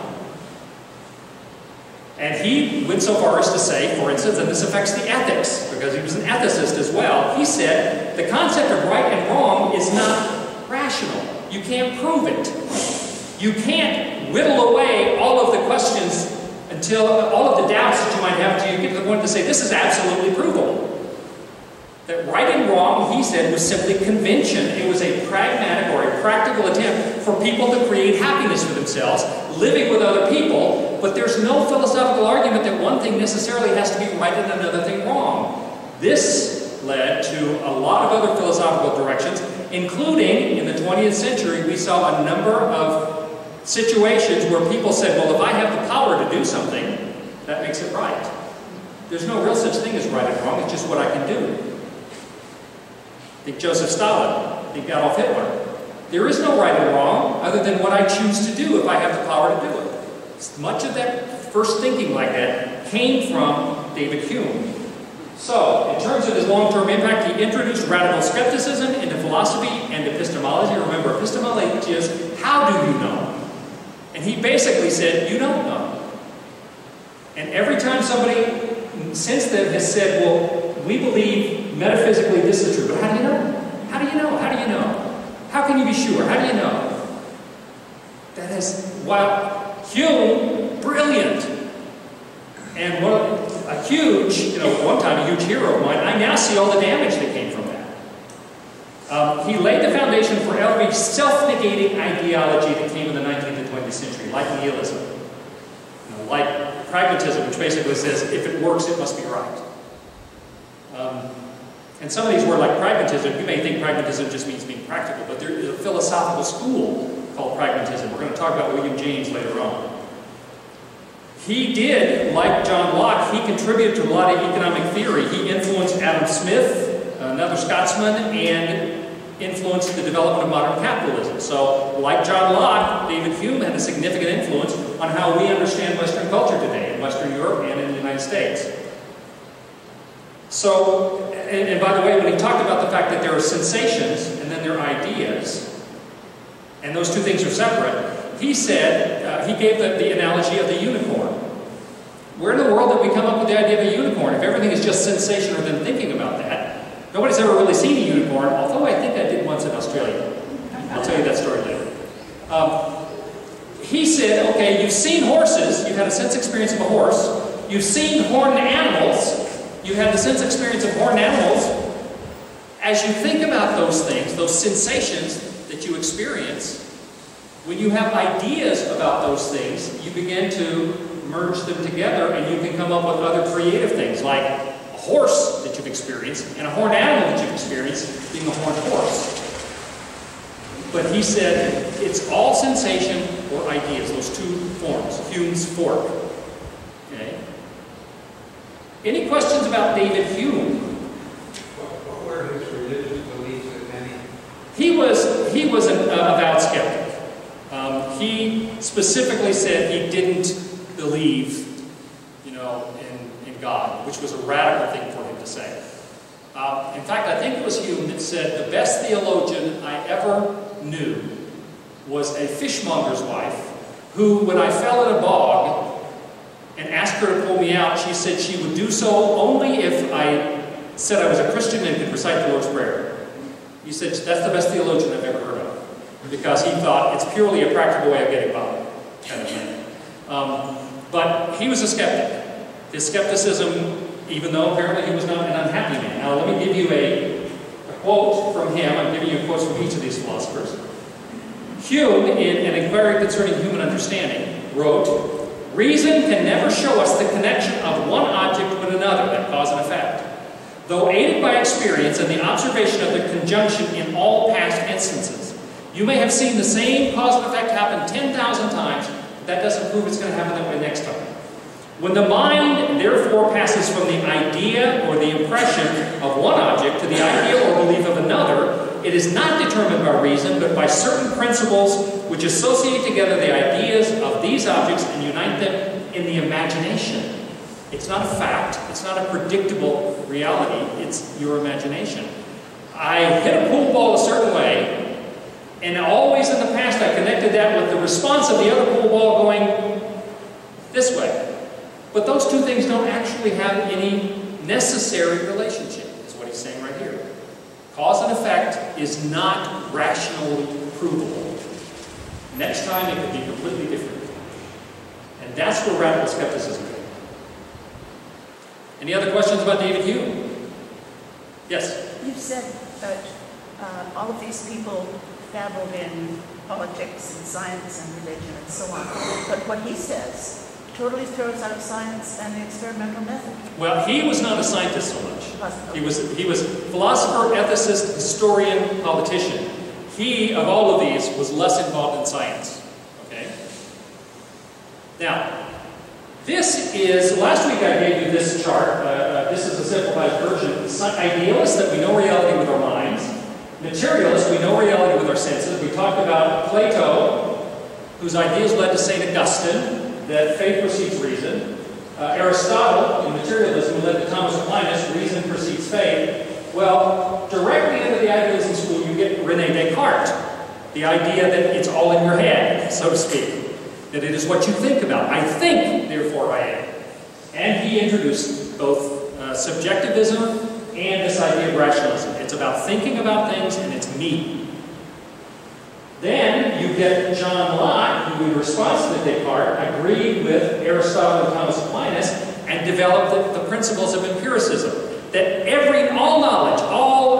And he went so far as to say, for instance, and this affects the ethics, because he was an ethicist as well. He said, the concept of right and wrong is not rational. You can't prove it. You can't whittle away all of the questions until all of the doubts that you might have until you get to the point to say, this is absolutely provable. That right and wrong, he said, was simply convention. It was a pragmatic or a practical attempt for people to create happiness for themselves, living with other people, but there's no philosophical argument that one thing necessarily has to be right and another thing wrong. This led to a lot of other philosophical directions, including in the 20th century, we saw a number of situations where people said, well, if I have the power to do something, that makes it right. There's no real such thing as right and wrong, it's just what I can do. Think Joseph Stalin, think Adolf Hitler. There is no right or wrong other than what I choose to do if I have the power to do it. Much of that first thinking like that came from David Hume. So, in terms of his long-term impact, he introduced radical skepticism into philosophy and epistemology. Remember, epistemology is how do you know? And he basically said, you don't know. And every time somebody since then has said, well, we believe metaphysically this is true, but how do you know? How do you know? How do you know? How can you be sure? How do you know? That is, while Hume brilliant. And one, a huge, you know, one time a huge hero of mine, I now see all the damage that came from that. Um, he laid the foundation for every self-negating ideology that came in the 19th and 20th century, like nihilism, you know, like pragmatism, which basically says if it works, it must be right. Um, and some of these words, like pragmatism, you may think pragmatism just means being practical, but there is a philosophical school called pragmatism. We're going to talk about William James later on. He did, like John Locke, he contributed to a lot of economic theory. He influenced Adam Smith, another Scotsman, and influenced the development of modern capitalism. So, like John Locke, David Hume had a significant influence on how we understand Western culture today in Western Europe and in the United States. So, and, and, by the way, when he talked about the fact that there are sensations and then there are ideas, and those two things are separate, he said, uh, he gave the, the analogy of the unicorn. Where in the world did we come up with the idea of a unicorn? If everything is just sensation or then thinking about that, nobody's ever really seen a unicorn, although I think I did once in Australia. I'll tell you that story later. Um, he said, okay, you've seen horses, you've had a sense experience of a horse, you've seen horned animals, you've the sense experience of horned animals. As you think about those things, those sensations that you experience, when you have ideas about those things, you begin to merge them together and you can come up with other creative things like a horse that you've experienced and a horned animal that you've experienced being a horned horse. But he said it's all sensation or ideas, those two forms, Hume's fork. Any questions about David Hume? What were his religious beliefs, if any? He was, he was an avowed skeptic. Um, he specifically said he didn't believe, you know, in, in God, which was a radical thing for him to say. Uh, in fact, I think it was Hume that said the best theologian I ever knew was a fishmonger's wife who, when I fell in a bog and asked her to pull me out, she said she would do so only if I said I was a Christian and could recite the Lord's Prayer. He said, that's the best theologian I've ever heard of because he thought it's purely a practical way of getting by, kind of. Um, but he was a skeptic. His skepticism, even though apparently he was not an unhappy man. Now, let me give you a, a quote from him. I'm giving you quotes from each of these philosophers. Hume, in An Inquiry Concerning Human Understanding, wrote, Reason can never show us the connection of one object with another, that cause and effect. Though aided by experience and the observation of the conjunction in all past instances, you may have seen the same cause and effect happen 10,000 times, but that doesn't prove it's going to happen that way next time. When the mind, therefore, passes from the idea or the impression of one object to the idea or belief of another, it is not determined by reason, but by certain principles which associate together the ideas of these objects and unite them in the imagination. It's not a fact, it's not a predictable reality, it's your imagination. I hit a pool ball a certain way, and always in the past, I connected that with the response of the other pool ball going this way. But those two things don't actually have any necessary relationship, is what he's saying right here. Cause and effect is not rationally provable. Next time, it could be completely different. And that's where radical skepticism comes. Any other questions about David Hume? Yes? You've said that uh, all of these people dabbled in politics and science and religion and so on. But what he says totally throws out science and the experimental method. Well, he was not a scientist so much. He was, he was philosopher, ethicist, historian, politician. He, of all of these, was less involved in science. Okay? Now, this is, last week I gave you this chart. Uh, uh, this is a simplified version. Idealists that we know reality with our minds Materialists, we know reality with our senses. We talked about Plato, whose ideas led to St. Augustine, that faith precedes reason. Uh, Aristotle, in materialism, led to Thomas Aquinas, reason precedes faith. Well, directly into the idealism school, you get Rene Descartes, the idea that it's all in your head, so to speak, that it is what you think about. I think, therefore I am. And he introduced both uh, subjectivism and this idea of rationalism. It's about thinking about things and it's me. Then you get John Locke, who in response to Descartes agreed with Aristotle and Thomas Aquinas and developed the, the principles of empiricism. That every, all knowledge, all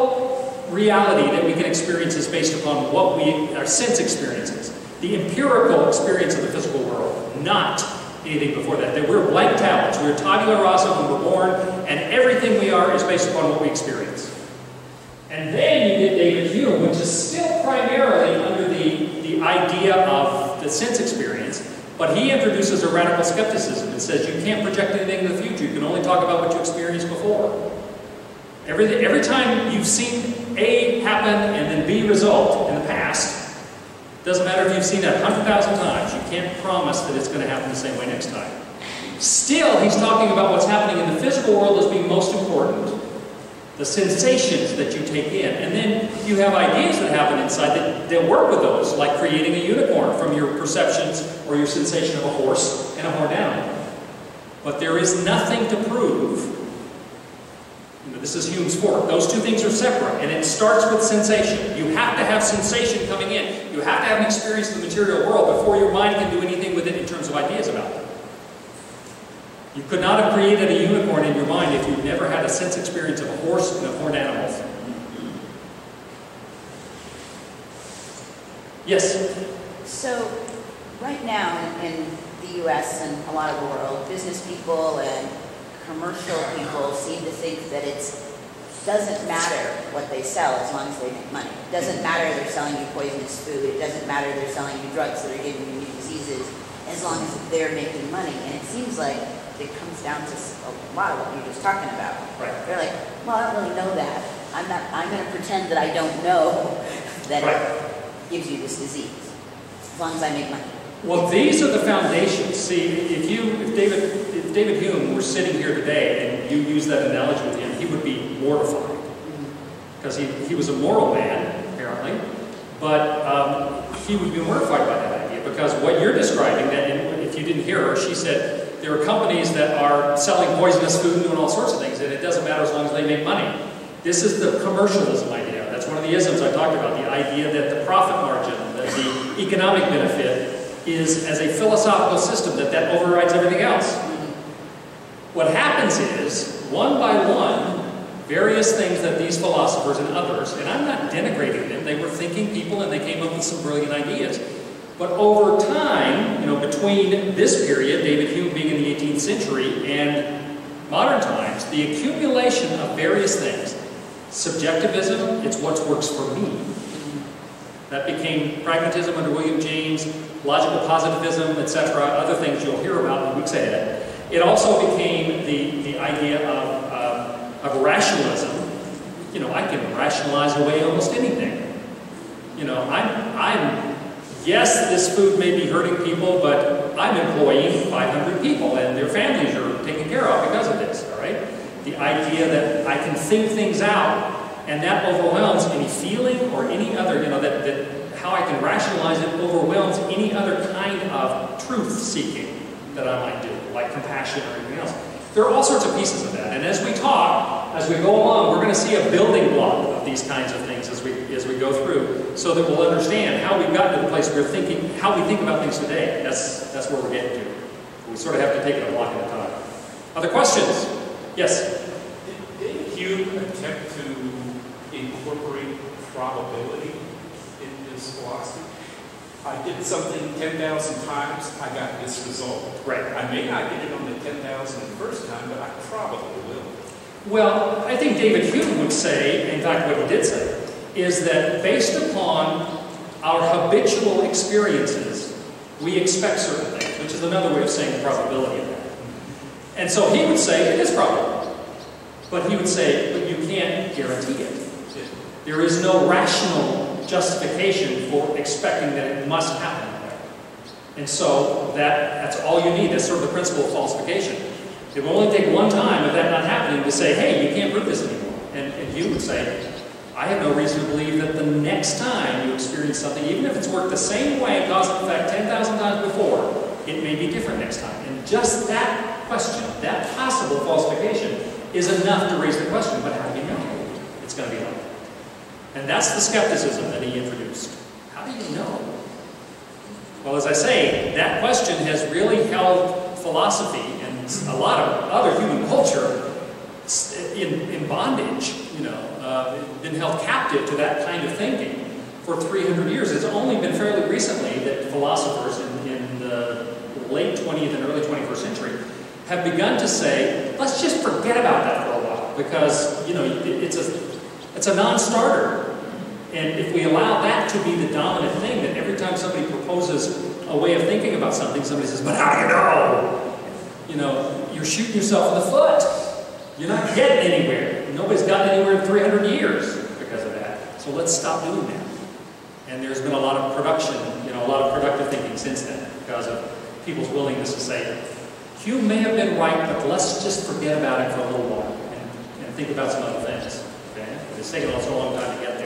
reality that we can experience is based upon what we, our sense experiences. The empirical experience of the physical world, not anything before that. That we're blank tablets. We're tabula rasa when we're born, and everything we are is based upon what we experience. And then you get David Hume, which is still primarily under the, the idea of the sense experience, but he introduces a radical skepticism and says you can't project anything in the future. You can only talk about what you experienced before. Every, every time you've seen A happen and then B result in the past, doesn't matter if you've seen that 100,000 times, you can't promise that it's going to happen the same way next time. Still, he's talking about what's happening in the physical world as being most important the sensations that you take in. And then you have ideas that happen inside that, that work with those, like creating a unicorn from your perceptions or your sensation of a horse and a horned animal. But there is nothing to prove. This is Hume's fork. Those two things are separate, and it starts with sensation. You have to have sensation coming in. You have to have an experience of the material world before your mind can do anything with it in terms of ideas about it. You could not have created a unicorn in your mind if you'd never had a sense experience of a horse and of horned animals. Yes? So, right now in the US and a lot of the world, business people and commercial people seem to think that it doesn't matter what they sell as long as they make money. It doesn't matter they're selling you poisonous food. It doesn't matter they're selling you drugs that are giving you new diseases as long as they're making money. And it seems like it comes down to a lot of what you're just talking about. Right. They're like, well, I don't really know that. I'm not. I'm going to pretend that I don't know that Right. it gives you this disease as long as I make money. Well, these are the foundations. See, if you, if David, if David Hume were sitting here today and you use that analogy with him, he would be mortified because he, he was a moral man apparently, but um, he would be mortified by that idea because what you're describing, that if you didn't hear her, she said there are companies that are selling poisonous food and doing all sorts of things, and it doesn't matter as long as they make money. This is the commercialism idea. That's one of the isms I talked about, the idea that the profit margin, that the economic benefit is as a philosophical system, that that overrides everything else. What happens is, one by one, various things that these philosophers and others, and I'm not denigrating them, they were thinking people and they came up with some brilliant ideas. But over time, you know, between this period, David Hume being in the 18th century, and modern times, the accumulation of various things, subjectivism, it's what works for me. That became pragmatism under William James, logical positivism, etc., other things you'll hear about in weeks ahead. It also became the, the idea of, uh, of rationalism. You know, I can rationalize away almost anything. You know, I'm, I'm, yes, this food may be hurting people, but I'm employing 500 people and their families are taken care of because of this, all right? The idea that I can think things out and that overwhelms any feeling or any other, you know, that, that how I can rationalize it overwhelms any other kind of truth seeking that I might do, like compassion or anything else. There are all sorts of pieces of that. And as we talk, as we go along, we're going to see a building block of these kinds of things as we, as we go through so that we'll understand how we've gotten to the place we're thinking, how we think about things today. That's, that's where we're getting to. We sort of have to take it a block at a time. Other questions? Yes? Did Hume attempt to incorporate probability in his philosophy? I did something 10,000 times, I got this result. Right. I may not get it on the 10,000 the first time, but I probably will. Well, I think David Hume would say, in fact, what he did say, is that based upon our habitual experiences, we expect certain things, which is another way of saying the probability of that. And so he would say it is probable. But he would say, but you can't guarantee it. There is no rational justification for expecting that it must happen. And so that, that's all you need. That's sort of the principle of falsification. It will only take one time of that not happening to say, hey, you can't prove this anymore. And, and you would say, I have no reason to believe that the next time you experience something, even if it's worked the same way, cause and effect 10,000 times before, it may be different next time. And just that question, that possible falsification, is enough to raise the question, but how do you know it's going to be like? And that's the skepticism that he introduced. How do you know? Well, as I say, that question has really held philosophy and a lot of other human culture in, in bondage, you know, uh, been held captive to that kind of thinking for 300 years. It's only been fairly recently that philosophers in, in the late 20th and early 21st century have begun to say, let's just forget about that for a while because, you know, it, it's a, it's a non-starter. And if we allow that to be the dominant thing, that every time somebody proposes a way of thinking about something, somebody says, but how do you know? You know, you're shooting yourself in the foot. You're not getting anywhere. Nobody's gotten anywhere in 300 years because of that. So let's stop doing that. And there's been a lot of production, you know, a lot of productive thinking since then because of people's willingness to say, Hume may have been right, but let's just forget about it for a little while and, and think about some other things. Okay? It's taken us a long time to get.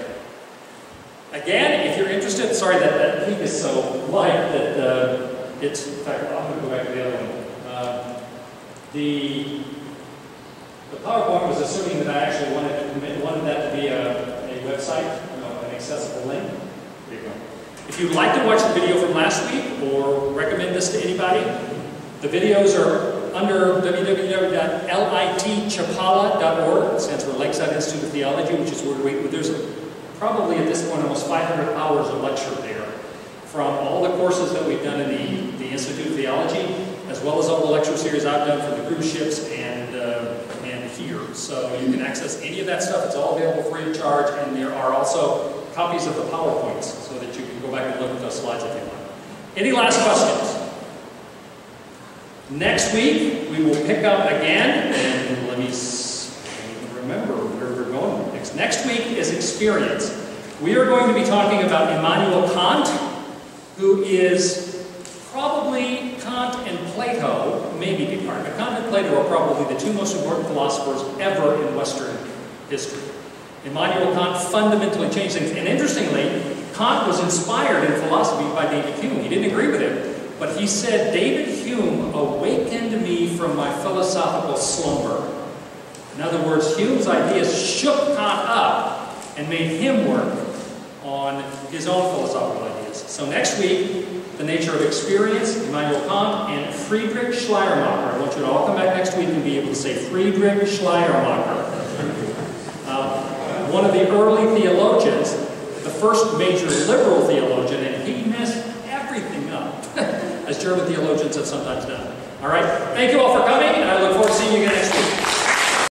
Again, if you're interested, sorry that that link is so light that uh, it's, in fact, I'm going to go back to the other one. Uh, the, the PowerPoint was assuming that I actually wanted to commit, wanted that to be a, a website, you know, an accessible link. There you go. If you'd like to watch the video from last week or recommend this to anybody, the videos are under www.litchapala.org. It stands for Lakeside Institute of Theology, which is where we, there's probably at this point almost 500 hours of lecture there from all the courses that we've done in the, the Institute of Theology, as well as all the lecture series I've done for the cruise ships and, uh, and here. So you can access any of that stuff. It's all available free of charge, and there are also copies of the PowerPoints so that you can go back and look at those slides if you want. Any last questions? Next week, we will pick up again, and let me I don't remember where we're going next. Week is experience. We are going to be talking about Immanuel Kant, who is probably Kant and Plato, maybe Descartes, but Kant and Plato are probably the two most important philosophers ever in Western history. Immanuel Kant fundamentally changed things. And interestingly, Kant was inspired in philosophy by David Hume. He didn't agree with him, but he said, David Hume awakened me from my philosophical slumber. In other words, Hume's ideas shook Kant up and made him work on his own philosophical ideas. So next week, the nature of experience, Immanuel Kant, and Friedrich Schleiermacher. I want you to all come back next week and be able to say Friedrich Schleiermacher. Uh, one of the early theologians, the first major liberal theologian, and he messed everything up, as German theologians have sometimes done. All right? Thank you all for coming, and I look forward to seeing you again next week.